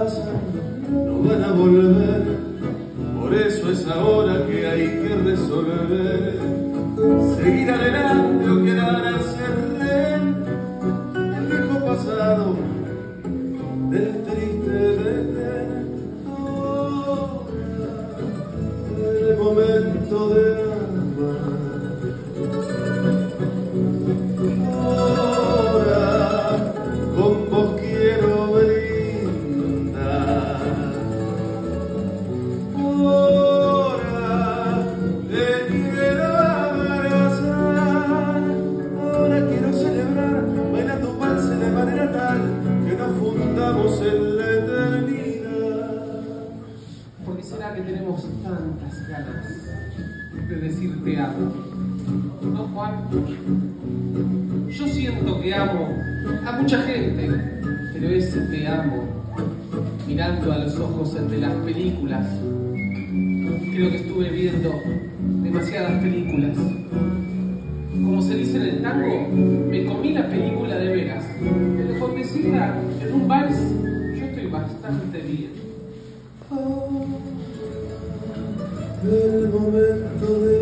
años que siento que amo a mucha gente, pero ese te amo, mirando a los ojos de las películas, creo que estuve viendo demasiadas películas. Como se dice en el tango, me comí la película de veras. Pero con decirla en un vals, yo estoy bastante bien. El momento.